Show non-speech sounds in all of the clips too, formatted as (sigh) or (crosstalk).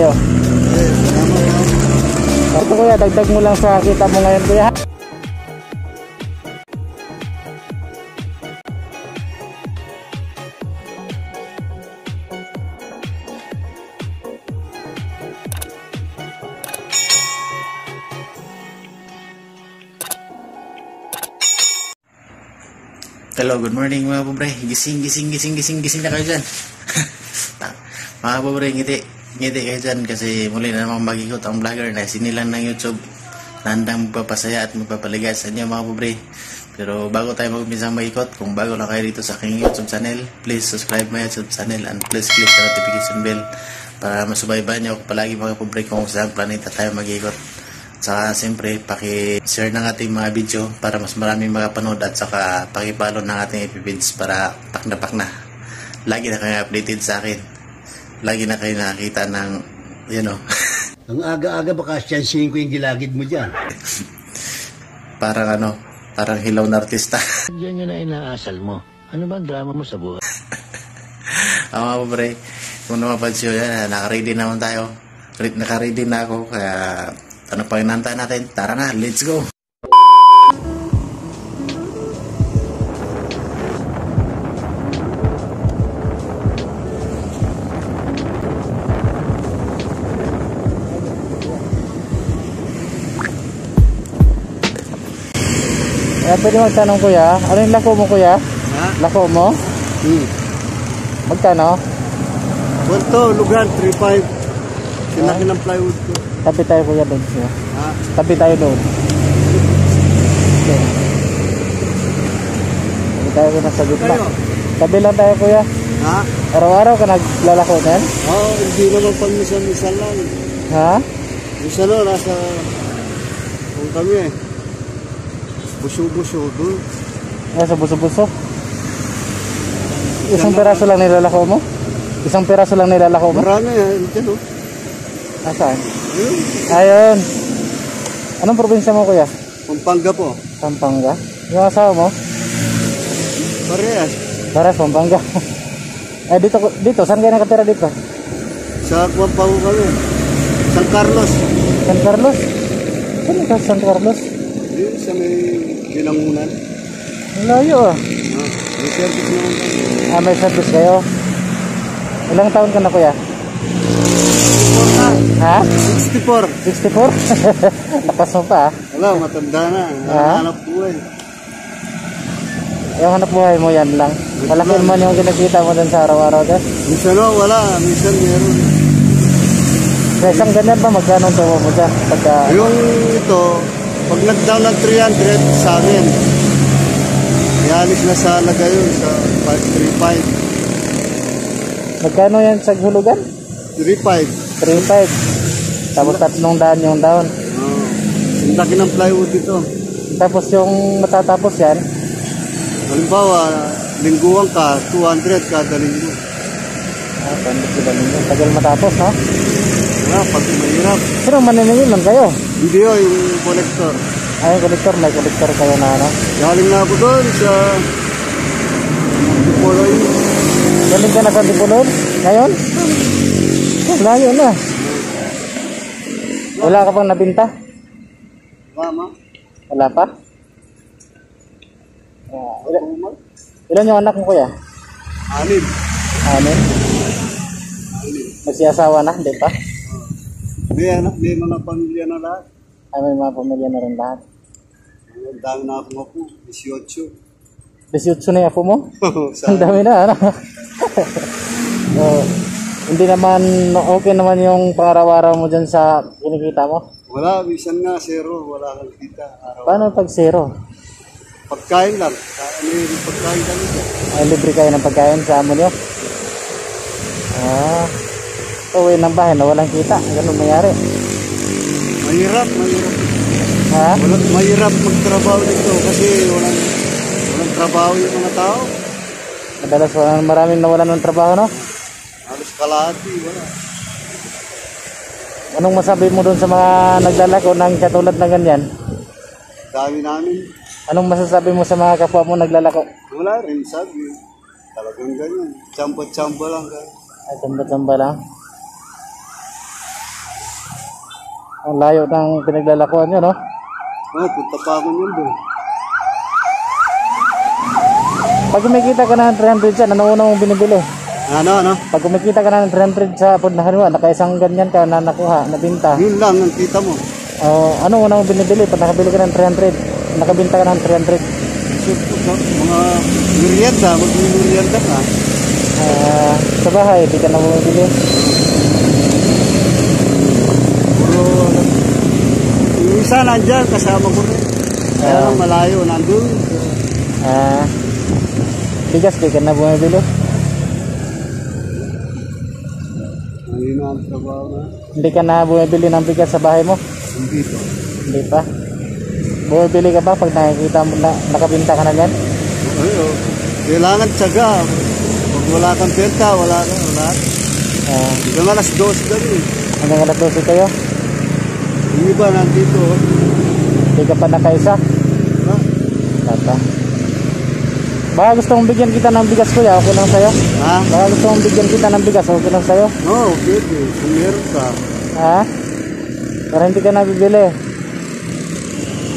sa'yo. Ito kuya, dagdag mo lang sa kita mo ngayon kuya. Hello, good morning mga pobre. Gising, gising, gising, gising, gising na kayo dyan. (laughs) mga pobre, ngiti, ngiti kayo dyan kasi muli na namang mag-ikot ang vlogger na sinilang ng YouTube na handang magpapasaya at magpapaligay sa inyo mga pobre. Pero bago tayo mag-umpisang mag-ikot, kung bago na kayo dito sa aking YouTube channel, please subscribe my YouTube channel and please click the notification bell para masubaybayan niyo ako palagi mga pobre kung saan planeta tayo mag-ikot. Saka siyempre, paki-share ng ating mga video para mas maraming makapanood at saka paki-follow ng ating FB para pak na pak na. Lagi na kayo updated sa akin. Lagi na kayo nakakita ng, you know, (laughs) Ang aga-aga baka siyansihin ko yung gilagid mo dyan. parang ano, parang hilaw na artista. (laughs) Yan yun na inaasal mo. Ano ba ang drama mo sa buhay? (laughs) Ang mga pobre, kung napapansin yan, nakaready naman tayo. Re- Nakaready na ako, kaya ano pa inantay natin? Tara na, let's go! Eh, pwede magtanong kuya, ano yung lako mo kuya? Ha? Lako mo? Hmm. Magkano? Kwento, lugar, 3-5. Sinaki ng plywood ko. Tabi tayo kuya doon. kuya. Ha? Tabi tayo doon. Okay. Tabi tayo kuya sa gitna. Tabi lang tayo kuya. Ha? Araw-araw ka naglalako din? Oo, oh, hindi naman pag misa-misa lang. Ha? Misa no, nasa... Kung kami eh. Buso-buso doon. Ay, sa buso-buso. Isang piraso lang nilalako mo? Isang piraso lang nilalako mo? Marami eh, dito no. Asaan? Ayun, Ayun. Anong probinsya mo kuya? Pampanga po. Pampanga? Yung asawa mo? Parehas. Para Pampanga. eh dito dito saan kayo nakatira dito? Sa Pampanga kami. San Carlos. San Carlos? Saan ka San Carlos? Ayun, sa may binangunan. Ang Layo ah. Ah, may service naman kami. Ah, may service kayo. Ilang taon ka na kuya? 64 na. Ha? 64. 64? Lakas mo pa ah. Wala, matanda na. Ah? Hanap eh. Yung hanap buhay mo yan lang. Malaki naman yung kinakita mo dun sa araw-araw dyan. Minsan no, wala. Minsan meron. Sa isang ganyan ba, magkano ang tuwa mo dyan? Pagka, Yung ito, pag nag-down ng 300 sa amin, ialis na sa alaga yun sa 535. magkano yan sa hulugan? 35. 3.5. Tapos tatlong daan yung down. Oh. Laki ng plywood ito. Tapos yung matatapos yan, Halimbawa, lingguan ka, 200 kada linggo. ah, pandit sila ninyo. Tagal matapos, no? Wala, pag mahirap. Pero maniningil lang kayo. Hindi yun, yung collector. Ay, kolektor, may kolektor kayo na, ano? Galing na ako doon sa Poloy. Galing ka na sa Dipulon? Ngayon? Oh, layo na. Wala ka pang nabinta? Mama, Wala pa? Ah, ilan, ilan yung anak mo kuya? anim. Anin? Magsiasawa na, hindi pa? May anak, may mga pamilya na lahat. Ay, may mga pamilya na rin lahat. Ang dami na ako po, 18. 18 na yung apo mo? (laughs) Ang dami na, ano? (laughs) oh, hindi naman, okay naman yung pangaraw-araw mo dyan sa kinikita mo. Wala, minsan nga, zero, wala kang kita. Araw. Paano pag zero? Pagkain lang. Ano yung pagkain kami dyan? Ay, libre kayo ng pagkain sa amo nyo? Ah, uwi ng bahay na walang kita. Ganun mayari. Mahirap, mahirap. Ha? Wala, mahirap magtrabaho dito kasi walang, walang trabaho yung mga tao. Madalas walang maraming nawalan ng trabaho, no? Halos kalahati, wala. Anong masabi mo doon sa mga naglalako ng katulad na ganyan? Dami namin. Anong masasabi mo sa mga kapwa mo naglalako? Wala rin, sabi. Talagang ganyan. Champa-champa lang. Kaya. Ay, tamba-tamba lang. Ang layo ng pinaglalakuan nyo, no? Oh, punta pa ako yun doon. Pag kumikita ka na ng 300 dyan, ano una mong binibili? Ano, ano? Pag kumikita ka na ng 300 sa pundahan mo, nakaisang ganyan ka na nakuha, nabinta. Yun lang ang kita mo. Oh, ano una mong binibili? Pag nakabili ka ng 300, nakabinta ka ng 300. So, mga merienda, mag-merienda ka. Ah, sa bahay, di ka na bumibili. Puro, ano, yung isa nandyan, kasama ko rin. Kaya lang malayo, nandun. Ah, bigas, di ka na bumibili. Hindi na ang trabaho na. Hindi ka na bumibili ng bigas sa bahay mo. Hindi to. Hindi pa. Bumibili ka ba pag nakikita mo na nakabinta ka na yan? Ay, oh. Kailangan tsaga. Pag wala kang benta, wala ka, wala. Ah, Hanggang alas 12 kami. hanggang alas 12 kayo. Yung iba nandito, oh. Hindi ka pa nakaisa. Wala. Tata. Baka gusto mong bigyan kita ng bigas kuya, okay lang sa'yo? Ha? Baka gusto mong bigyan kita ng bigas, okay lang sa'yo? No, pwede. Kung meron ka. Ha? Para hindi ka nabibili.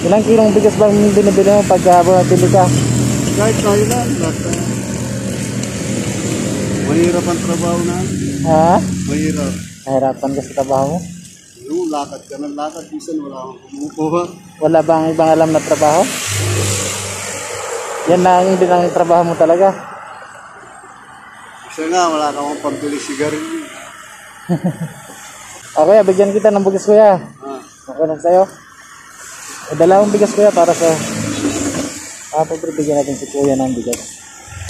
Ilang kilong bigas bang binibili mo pag uh, bumibili ka? Kahit na ilan, basta. Mahirap ang trabaho na. Ha? Mahirap. Nahirapan ka sa trabaho mo? Yung lakad ka ng lakad, minsan wala akong kumukuha. Wala bang ibang alam na trabaho? Yan na ang din ang trabaho mo talaga. Isa nga, wala kang pambili sigarilyo. (laughs) O kuya, bigyan kita ng bigas kuya. Ah, Okay lang sa'yo. E, dalawang bigas kuya para sa... Ah, pobre, bigyan natin si kuya ng bigas.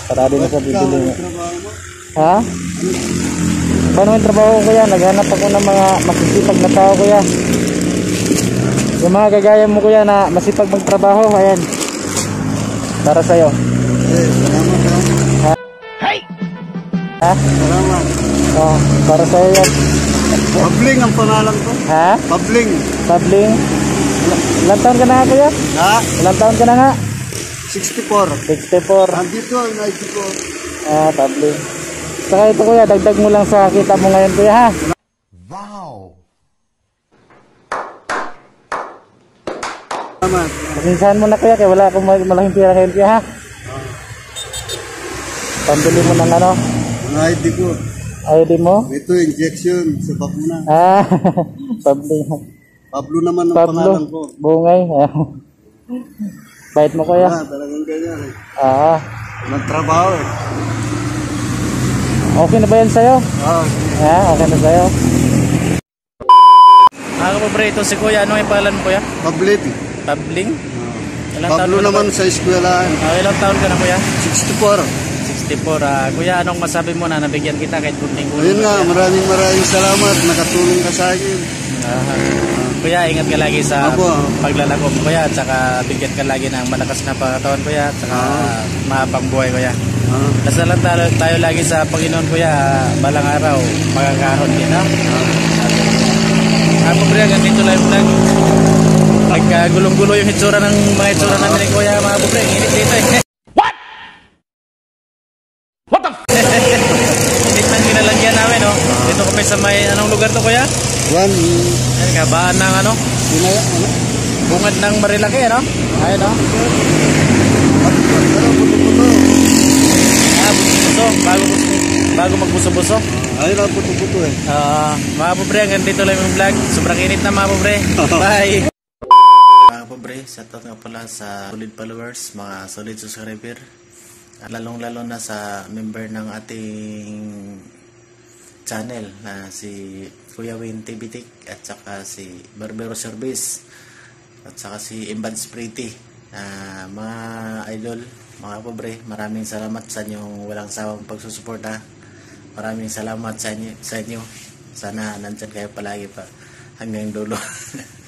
Para din sa bibili mo. Ha? Paano yung trabaho ko kuya? Naghanap ako ng mga masisipag na tao kuya. Yung mga gagaya mo kuya na masipag magtrabaho, ayan. Para sa'yo. Eh, salamat ha. Ha? Salamat. Oh, para sa'yo yan. Pabling ang pangalan ko. Ha? Pabling. Pabling? Ilang taon ka na nga kuya? Ha? Ilang taon ka na nga? 64. 64. Nandito ang ID ko. Ah, pabling. Saka ito kuya, dagdag mo lang sa kita mo ngayon kuya ha. Salamat. Pasinsahan mo na kuya, kaya wala akong mal- malaking pira ngayon kuya ha. Pambili mo ng ano, Ang ID ko. ID mo. Ito, injection sa bakuna. Ah, (laughs) pabling. Pablo naman ang Pablo, pangalan ko. bungay. (laughs) Bait mo kuya. Ah, talagang ganyan eh. Ah, Walang trabaho eh. Okay na ba yan sa'yo? Ah, Ha, okay na sa'yo? Mga kapobre, ito si Kuya. Ano yung pangalan mo Kuya? Pablit. Pabling? Ilang Pablo taon naman sa eskwelahan. Ah, ilang taon ka na Kuya? 64. 64. Ah, kuya, anong masabi mo na nabigyan kita kahit kunting Ayun kulong? nga, maraming maraming salamat. Nakatulong ka sa akin. Ah, kuya, ingat ka lagi sa Apo. paglalako mo Kuya. At saka bigyan ka lagi ng malakas na pangatawan Kuya. At saka mahabang buhay Kuya. Ah, lang tayo, tayo lagi sa Panginoon Kuya. Balang araw, magkakaroon din ha. Ah, pobre, ganito lang yung vlog. Nagkagulong-gulo yung hitsura ng mga hitsura namin ni Kuya mga pobre. Ang Init dito eh. What? What the f***? (laughs) Init ng ginalagyan namin no. Dito kami sa may, anong lugar to Kuya? Juan, Ayun, kabaan ng ano, sinaya, ano? bungad ng Marilaki ano? Ayun no. Ano, puto-puto. Ah, buso-buso. Bago, bago magbuso-buso. Ayun lang, puto-puto eh. Ah, mga pobre, hanggang dito lang yung vlog. Sobrang init na mga pobre. (laughs) Bye! Mga pobre, shoutout nga pala sa solid followers, mga solid subscriber. Lalong-lalo na sa member ng ating channel na si Kuya Win TBTik at saka si Barbero Service at saka si Imbans Pretty. Ah, mga idol, mga pobre, maraming salamat sa inyong walang sawang pagsusuporta. Maraming salamat sa inyo, sa inyo. Sana nandyan kayo palagi pa hanggang dulo. (laughs)